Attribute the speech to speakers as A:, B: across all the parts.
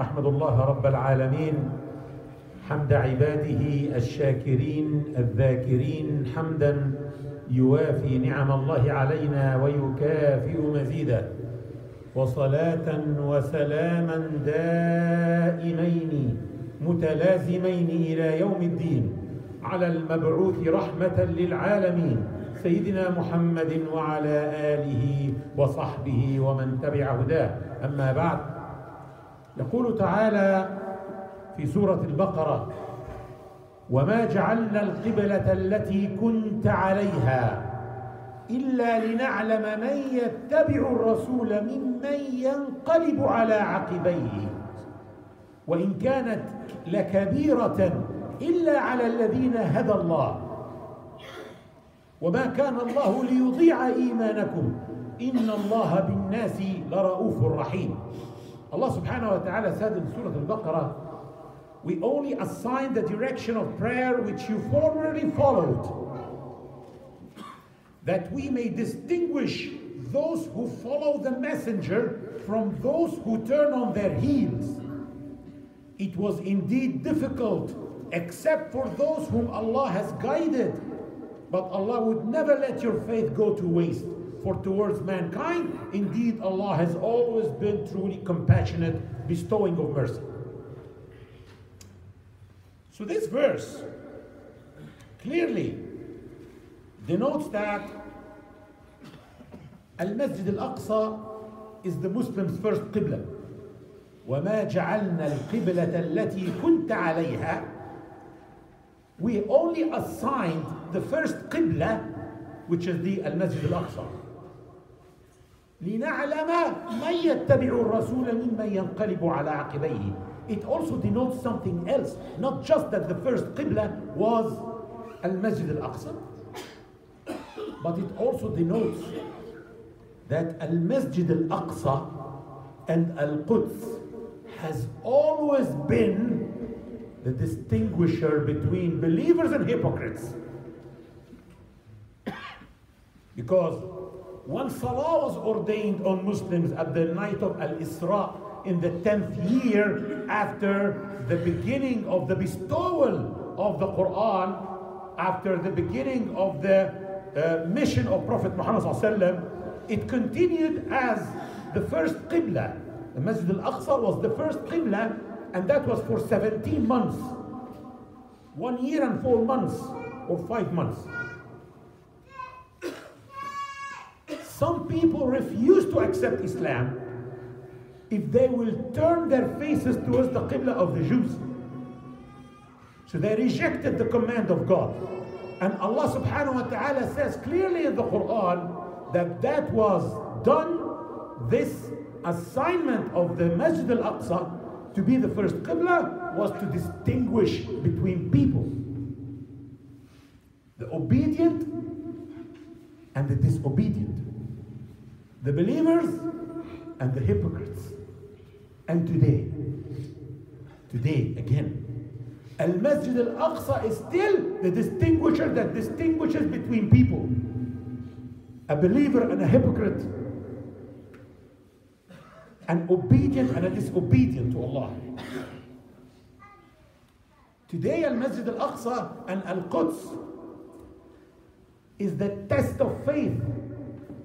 A: أحمد الله رب العالمين حمد عباده الشاكرين الذاكرين حمدا يوافي نعم الله علينا ويكافئ مزيدا وصلاة وسلاما دائمين متلازمين إلى يوم الدين على المبعوث رحمة للعالمين. سيدنا محمد وعلى آله وصحبه ومن تبع هداه. أما بعد يقول تعالى في سورة البقرة وما جعلنا القبلة التي كنت عليها إلا لنعلم من يتبع الرسول ممن ينقلب على عقبيه وإن كانت لكبيرة إلا على الذين هدى الله. وما كان الله ليضيع إيمانكم إن الله بالناس لرؤوف رحيم. Allah subhanahu wa ta'ala said in Surah Al-Baqarah, we only assign the direction of prayer which you formerly followed, that we may distinguish those who follow the messenger from those who turn on their heels. It was indeed difficult, except for those whom Allah has guided. But Allah would never let your faith go to waste For towards mankind, indeed, Allah has always been truly compassionate, bestowing of mercy. So, this verse clearly denotes that Al Masjid Al Aqsa is the Muslims' first Qibla. وما جعلنا القبلة التي كنت عليها we only assigned the first Qibla which is the Al Masjid Al Aqsa لنعلم من يتبع الرسول ممن ينقلب على عقبيه it also denotes something else not just that the first Qibla was Al Masjid Al Aqsa but it also denotes that Al Masjid Al Aqsa and Al Quds has always been the distinguisher between believers and hypocrites. Because when Salah was ordained on Muslims at the night of Al Isra in the 10th year after the beginning of the bestowal of the Quran, after the beginning of the uh, mission of Prophet Muhammad, it continued as the first Qibla. The Masjid al Aqsa was the first Qibla, and that was for 17 months. One year and four months, or five months. Some people refuse to accept Islam if they will turn their faces towards the Qibla of the Jews. So they rejected the command of God. And Allah subhanahu wa ta'ala says clearly in the Quran that that was done, this assignment of the Masjid al-Aqsa to be the first Qibla was to distinguish between people. The obedient and the disobedient. The believers and the hypocrites. And today, today again, Al-Masjid al-Aqsa is still the distinguisher that distinguishes between people. A believer and a hypocrite. An obedient and a disobedient to Allah. Today, Al Masjid Al Aqsa and Al Quds is the test of faith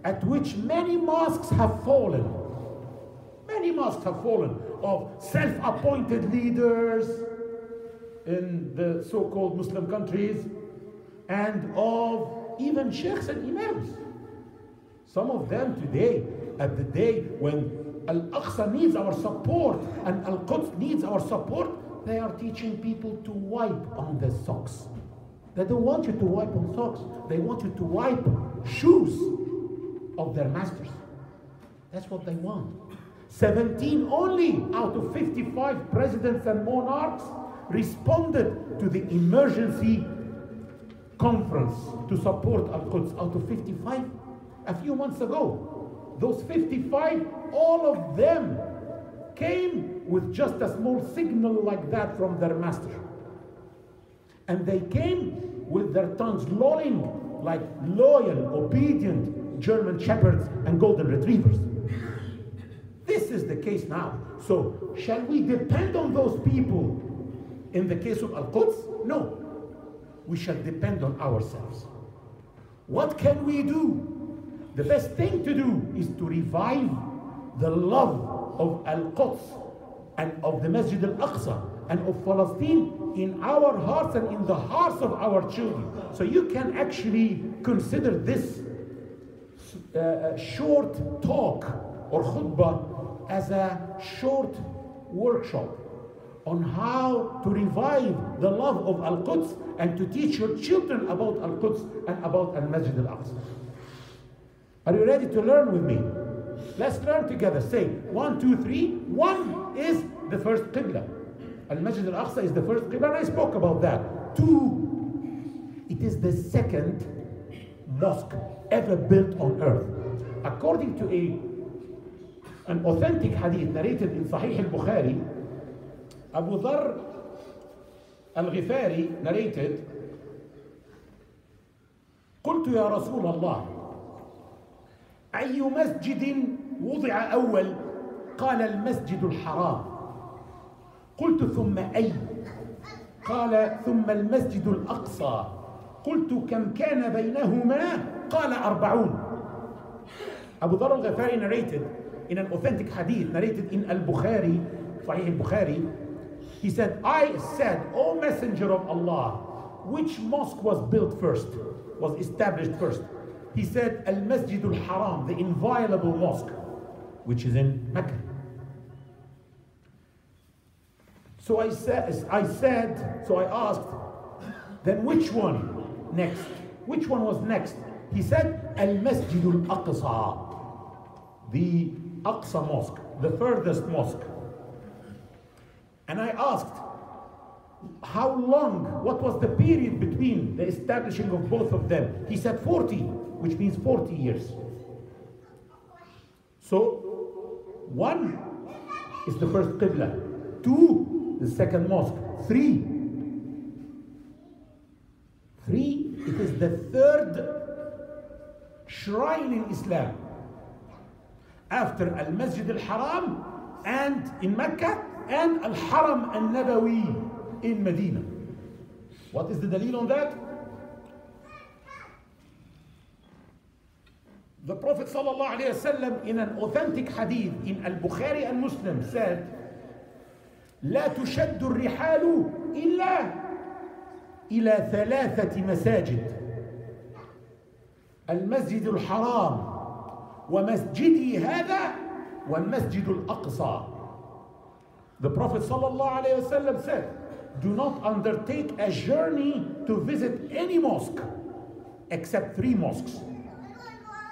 A: at which many mosques have fallen. Many mosques have fallen of self appointed leaders in the so called Muslim countries and of even sheikhs and imams. Some of them today, at the day when Al Aqsa needs our support and Al Quds needs our support, they are teaching people to wipe on their socks. They don't want you to wipe on socks, they want you to wipe shoes of their masters. That's what they want. 17 only out of 55 presidents and monarchs responded to the emergency conference to support Al Quds out of 55 a few months ago. Those 55, all of them came with just a small signal like that from their master. And they came with their tongues lolling like loyal, obedient German shepherds and golden retrievers. This is the case now. So, shall we depend on those people in the case of Al Quds? No. We shall depend on ourselves. What can we do? The best thing to do is to revive the love of Al Quds and of the Masjid Al Aqsa and of Palestine in our hearts and in the hearts of our children. So you can actually consider this uh, short talk or khutbah as a short workshop on how to revive the love of Al Quds and to teach your children about Al Quds and about Al Masjid Al Aqsa. Are you ready to learn with me? Let's learn together. Say one, two, three. One is the first Qibla. Al Masjid Al Aqsa is the first Qibla, and I spoke about that. Two, it is the second mosque ever built on earth. According to a an authentic hadith narrated in Sahih al-Bukhari, Abu Dharr al-Ghifari narrated, قلت يا رسول الله أي مسجد وضع أول قال المسجد الحرام قلت ثم أي قال ثم المسجد الأقصى قلت كم كان بينهما قال أربعون Abu Dhar al-Ghafari narrated in an authentic hadith narrated in Al-Bukhari, Sahih al-Bukhari, he said, I said, O Messenger of Allah, which mosque was built first, was established first? He said, Al-Masjid al-Haram, the inviolable mosque, which is in Mecca. So I said, I said, so I asked, then which one Next? Which one was next? He said, Al-Masjid al-Aqsa, the Aqsa Mosque, the furthest mosque. And I asked, how long, what was the period between the establishing of both of them? He said 40, which means 40 years. So, one is the first Qibla, two, the second mosque, three, three, it is the third shrine in Islam after Al Masjid Al Haram and in Mecca and Al Haram Al Nabawi in Medina. What is the dalil on that? The Prophet ﷺ in an authentic hadith in Al Bukhari and Muslim said, لا تشد الرحال إلا إلى ثلاثة مساجد المسجد الحرام ومسجدي هذا والمسجد الأقصى The Prophet ﷺ said, Do not undertake a journey to visit any mosque except three mosques.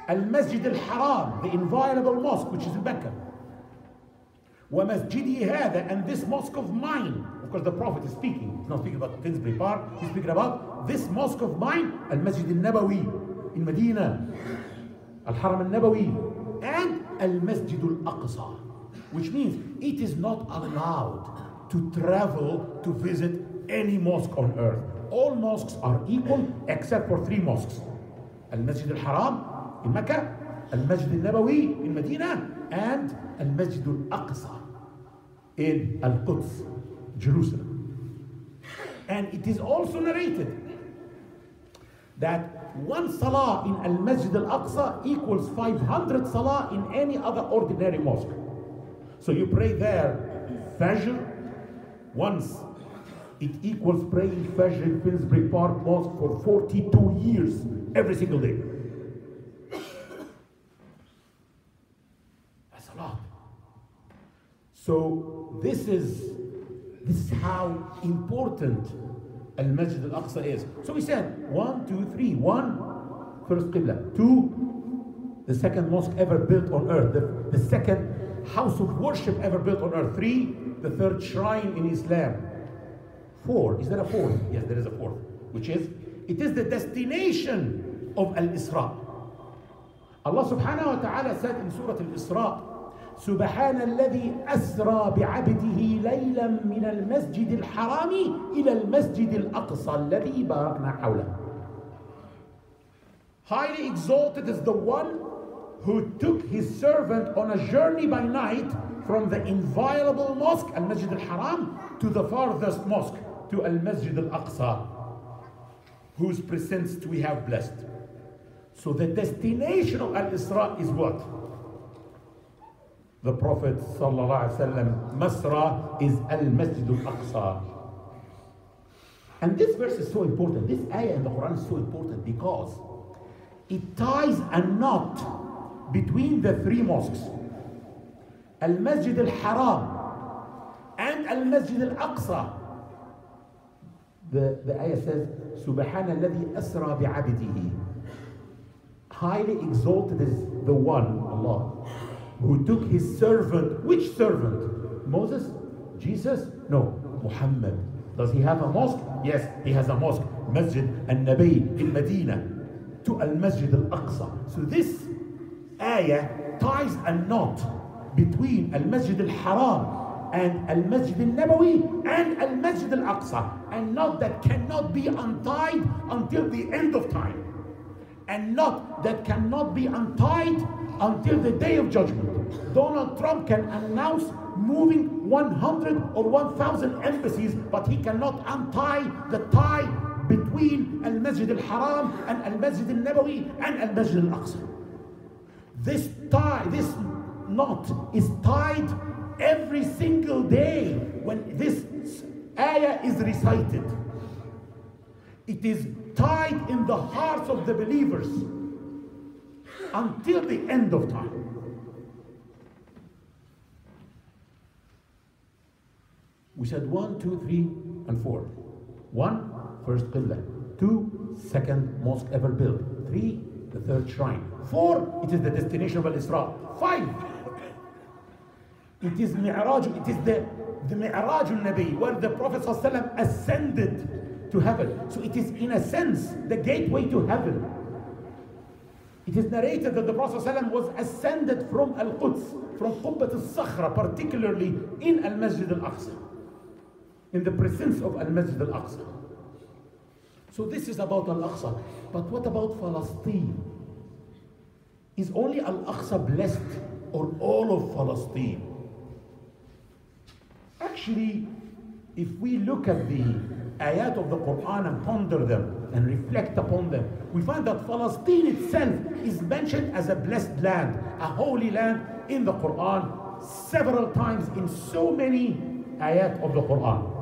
A: Al-Masjid al-Haram, the inviolable mosque which is in Mecca. ومسجدي هذا and this mosque of mine of course the prophet is speaking. He's not speaking about Finsbury Park. He's speaking about this mosque of mine al-Masjid al-Nabawi in Medina. al-Haram al-Nabawi and al-Masjid al-Aqsa which means it is not allowed to travel to visit any mosque on earth. All mosques are equal except for three mosques. al-Masjid al-Haram in Mecca al-Masjid al-Nabawi in Medina and al-Masjid al-Aqsa in Al-Quds, Jerusalem. And it is also narrated that one salah in Al-Masjid Al-Aqsa equals 500 salah in any other ordinary mosque. So you pray there Fajr once. It equals praying Fajr in Finsbury Park Mosque for 42 years, every single day. That's a lot. So this is this is how important Al Masjid Al Aqsa is. So we said one, two, three. One, first Qibla. Two, the second mosque ever built on earth. The, the second house of worship ever built on earth. Three, the third shrine in Islam. Four, is there a fourth? Yes, there is a fourth, which is it is the destination of Al Isra. Allah subhanahu wa ta'ala said in Surah Al Isra, سبحان الذي أسرى بعبده ليلا من المسجد الحرام إلى المسجد الأقصى الذي باركنا حوله. Highly exalted is the one who took his servant on a journey by night from the inviolable mosque, Al Masjid al Haram, to the farthest mosque, to Al Masjid al Aqsa, whose precincts we have blessed. So the destination of Al Isra is what? The Prophet ﷺ, Masra is Al Masjid al Aqsa. And this verse is so important. This ayah in the Quran is so important because it ties a knot between the three mosques Al Masjid al Haram and Al Masjid al Aqsa. The, the ayah says, Subhana alladhi asra bi'abdihi. Highly exalted is the one, Allah, who took his servant. Which servant? Moses? Jesus? No, Muhammad. Does he have a mosque? Yes, he has a mosque. Masjid al-Nabi in Medina to al-Masjid al-Aqsa. So this ayah ties a knot between al-Masjid al-Haram and al-Masjid al-Nabawi and al-Masjid al-Aqsa. A knot that cannot be untied until the end of time. A knot that cannot be untied until the day of judgment. Donald Trump can announce moving 100 or 1,000 embassies, but he cannot untie the tie between Al Masjid al Haram and Al Masjid al Nabawi and Al Masjid al Aqsa. This tie, this knot is tied every single day when this ayah is recited. It is tied in the hearts of the believers until the end of time. We said one, two, three, and four. One, first Qibla. Two, second mosque ever built. Three, the third shrine. Four, it is the destination of Al-Isra. Five, it is Mi'raj, it is the, the Mi'raj al-Nabi, where the Prophet ﷺ ascended to heaven. So it is in a sense the gateway to heaven. It is narrated that the Prophet was ascended from Al-Quds, from Qubbat al-Sakhra, particularly in Al-Masjid al-Aqsa, in the presence of Al-Masjid al-Aqsa. So this is about Al-Aqsa. But what about Palestine? Is only Al-Aqsa blessed or all of Palestine? Actually, if we look at the ayat of the Quran and ponder them and reflect upon them, we find that Palestine itself is mentioned as a blessed land, a holy land in the Quran several times in so many ayat of the Quran.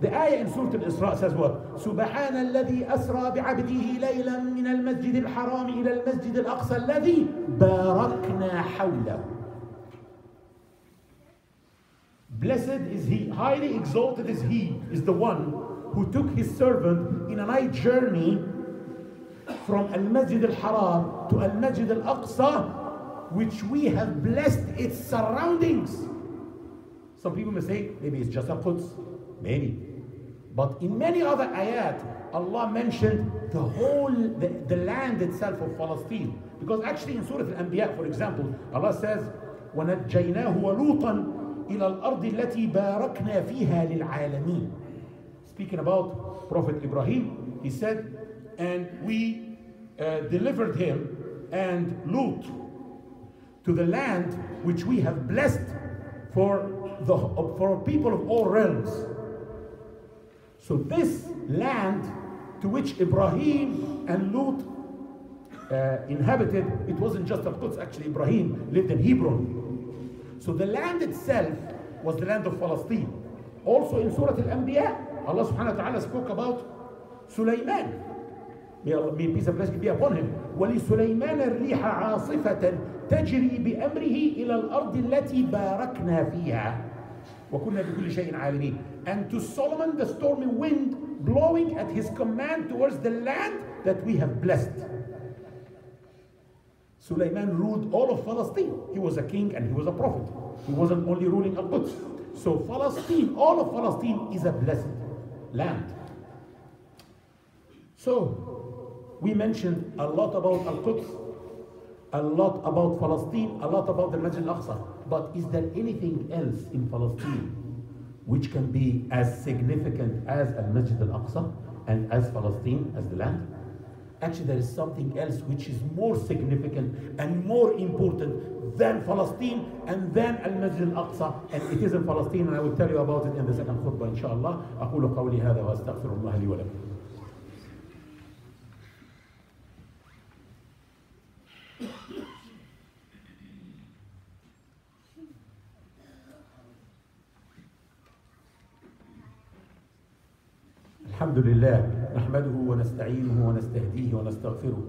A: The ayah in Surah Al-Isra says what? سبحان الذي أسرى بعبده ليلا من المسجد الحرام إلى المسجد الأقصى الذي باركنا حوله Blessed is he, highly exalted is he, is the one who took his servant in a night journey from Al Masjid al Haram to Al Masjid al Aqsa, which we have blessed its surroundings. Some people may say, maybe it's just Al Quds. Maybe. But in many other ayat, Allah mentioned the whole, the, the land itself of Palestine. Because actually in Surah Al-Anbiya, for example, Allah says, وَنَجَّيْنَاهُ وَلُوطًا إلى الأرض التي باركنا فيها للعالمين. Speaking about Prophet Ibrahim, he said, and we uh, delivered him and Lut to the land which we have blessed for the for people of all realms. So this land to which Ibrahim and Lut uh, inhabited, it wasn't just Al-Quds, actually Ibrahim lived in Hebron. So the land itself was the land of Palestine. Also in Surah Al-Anbiya, Allah subhanahu wa ta'ala spoke about Sulaiman. May, Allah, may peace and blessing be upon him. ولسليمان الريح عاصفة تجري بأمره إلى الأرض التي باركنا فيها وكنا بكل شيء عالمين. And to Solomon the stormy wind blowing at his command towards the land that we have blessed. Sulaiman ruled all of Palestine. He was a king and he was a prophet. He wasn't only ruling Al-Quds. So Palestine, all of Palestine is a blessed land. So we mentioned a lot about Al-Quds, a lot about Palestine, a lot about the Masjid al-Aqsa. But is there anything else in Palestine which can be as significant as Al-Masjid al-Aqsa and as Palestine, as the land? Actually, there is something else which is more significant and more important than Palestine and then Al-Masjid Al-Aqsa. And it is in Palestine, and I will tell you about it in the second khutbah, inshallah. أقول قولي هذا وأستغفر الله لي ولكم. الحمد لله نحمده ونستعينه ونستهديه ونستغفره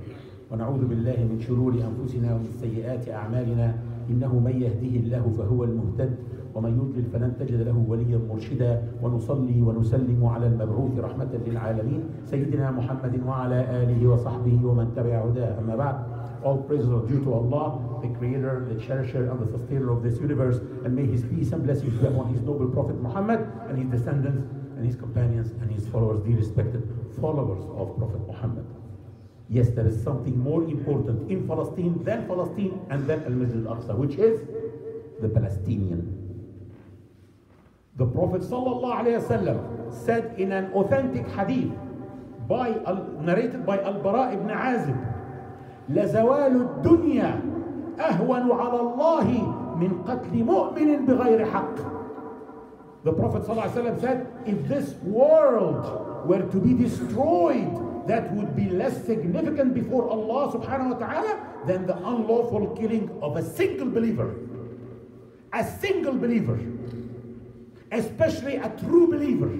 A: ونعوذ بالله من شرور أنفسنا ومن سيئات أعمالنا إنه من يهده الله فهو المهتد ومن يضلل فلن تجد له وليا مرشدا ونصلي ونسلم على المبعوث رحمة للعالمين سيدنا محمد وعلى آله وصحبه ومن تبع هداه أما بعد All praises are due to Allah, the creator, the cherisher, and the sustainer of this universe. And may his peace and blessings be upon his noble Prophet Muhammad and his descendants and his companions and his followers, the respected followers of Prophet Muhammad. Yes, there is something more important in Palestine than Palestine and then Al Masjid Al Aqsa, which is the Palestinian. The Prophet ﷺ said in an authentic hadith by narrated by Al Bara ibn Azib, لزوال الدنيا أهون على الله من قتل مؤمن بغير حق. the Prophet ﷺ said, if this world were to be destroyed, that would be less significant before Allah subhanahu wa ta'ala than the unlawful killing of a single believer. A single believer. Especially a true believer,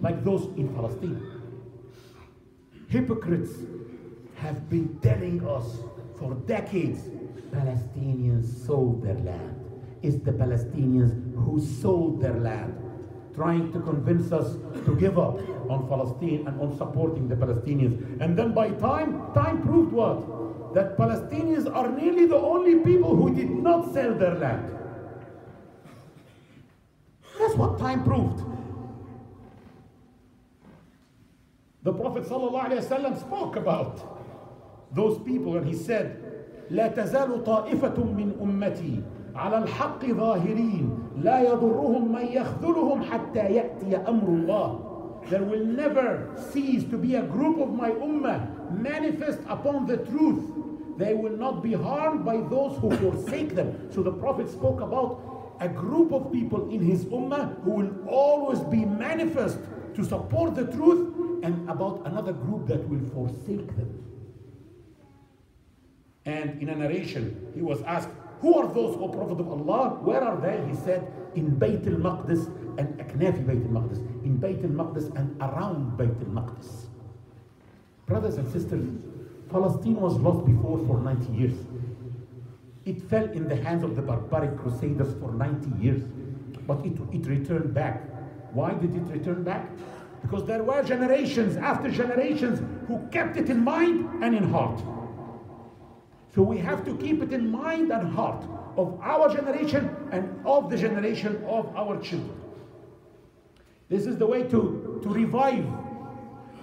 A: like those in Palestine. Hypocrites have been telling us for decades Palestinians sold their land It's the Palestinians who sold their land, trying to convince us to give up on Palestine and on supporting the Palestinians. And then by time, time proved what? That Palestinians are nearly the only people who did not sell their land. That's what time proved. The Prophet ﷺ spoke about those people and he said, لا تزال طائفة من أمتي على الحق ظاهرين لا يضرهم من يخذلهم حتى يأتي أمر الله There will never cease to be a group of my ummah manifest upon the truth. They will not be harmed by those who forsake them. So the Prophet spoke about a group of people in his ummah who will always be manifest to support the truth and about another group that will forsake them. And in a narration, he was asked, who are those, O Prophet of Allah? Where are they? He said, In Bayt al Maqdis and Aknafi Bayt al Maqdis. In Bayt al Maqdis and around Bayt al Maqdis. Brothers and sisters, Palestine was lost before for 90 years. It fell in the hands of the barbaric crusaders for 90 years, but it, it returned back. Why did it return back? Because there were generations after generations who kept it in mind and in heart. So we have to keep it in mind and heart of our generation and of the generation of our children. This is the way to, to revive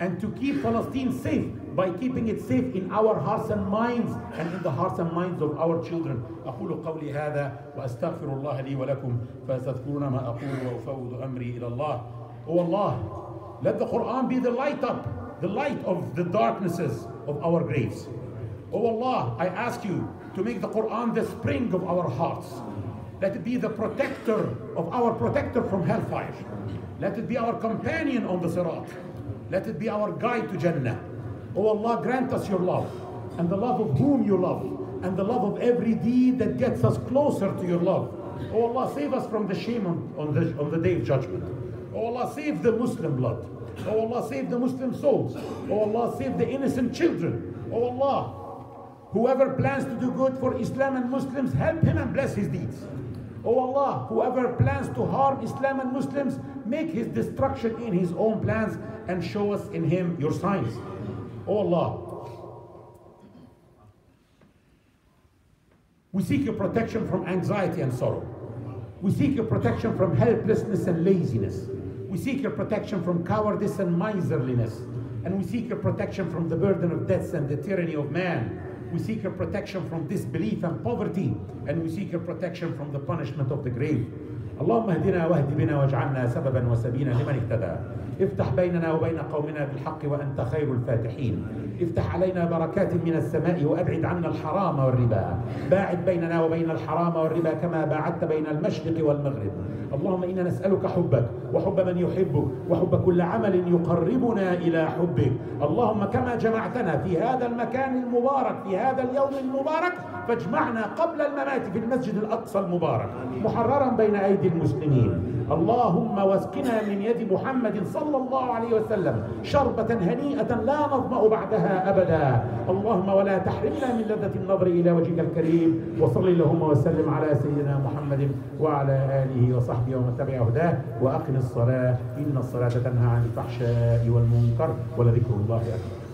A: and to keep Palestine safe by keeping it safe in our hearts and minds and in the hearts and minds of our children. أقول قولي هذا وأستغفر الله لي ولكم فستذكرون ما أقول وأفوض أمري إلى الله. Oh Allah, let the Quran be the light up, the light of the darknesses of our graves. Oh Allah, I ask you to make the Quran the spring of our hearts. Let it be the protector of our protector from hellfire. Let it be our companion on the Sirat. Let it be our guide to Jannah. Oh Allah, grant us your love and the love of whom you love and the love of every deed that gets us closer to your love. Oh Allah, save us from the shame on, on, the, on the day of judgment. Oh Allah, save the Muslim blood. Oh Allah, save the Muslim souls. Oh Allah, save the innocent children. Oh Allah, Whoever plans to do good for Islam and Muslims, help him and bless his deeds. Oh Allah, whoever plans to harm Islam and Muslims, make his destruction in his own plans and show us in him your signs. Oh Allah, we seek your protection from anxiety and sorrow. We seek your protection from helplessness and laziness. We seek your protection from cowardice and miserliness. And we seek your protection from the burden of deaths and the tyranny of man. We seek your protection from disbelief and poverty, and we seek your protection from the punishment of the grave. اللهم اهدنا واهد بنا واجعلنا سببا وسبيلا لمن اهتدى. افتح بيننا وبين قومنا بالحق وانت خير الفاتحين. افتح علينا بركات من السماء وأبعد عنا الحرام والربا. باعد بيننا وبين الحرام والربا كما باعدت بين المشرق والمغرب. اللهم إنا نسألك حبك وحب من يحبك وحب كل عمل يقربنا إلى حبك. اللهم كما جمعتنا في هذا المكان المبارك في هذا اليوم المبارك فاجمعنا قبل الممات في المسجد الأقصى المبارك محررا بين أيدي المسلمين. اللهم واسقنا من يد محمد صلى الله عليه وسلم شربة هنيئة لا نظمأ بعدها. أبدا اللهم ولا تحرمنا من لذة النظر إلى وجهك الكريم وصل اللهم وسلم على سيدنا محمد وعلى آله وصحبه ومن تبع هداه وأقم الصلاة. إن الصلاة تنهى عن الفحشاء والمنكر ولذكر الله أكبر.